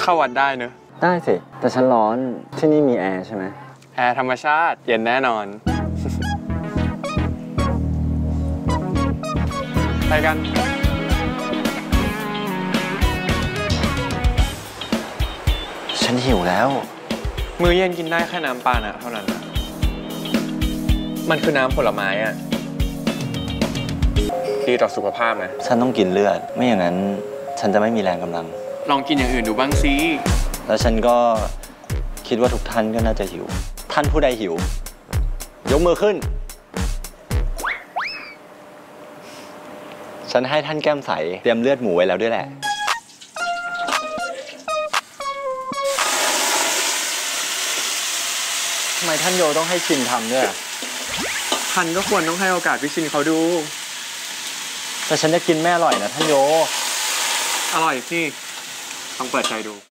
เข้าวัดได้เนอะได้สิ แต่ฉันร้อนที่นี่มีแอร์ใช่ไหมแอร์ธรรมชาติเย็นแน่นอน ไปกัน ฉันหิวแล้ว มื้อเย็นกินได้แค่น้ำปานะเท่านั้นนะมันคือน้ำผลไม้อะดีต่อสุขภาพนะ ฉันต้องกินเลือด ไม่อย่างนั้นฉันจะไม่มีแรงกำลัง ลองกินอย่างอื่นดูบ้างสิแล้วฉันก็คิดว่าทุกท่านก็น่าจะหิว ท่านผู้ใดหิว ยกมือขึ้น ฉันให้ท่านแก้มใส เตรียมเลือดหมูไว้แล้วด้วยแหละ ทำไมท่านโยต้องให้ชินทำด้วยอะพันก็ควรต้องให้โอกาสพี่ชินเขาดู แต่ฉันจะกินแม่อร่อยนะท่านโย อร่อยสิ้องเปิดใจดู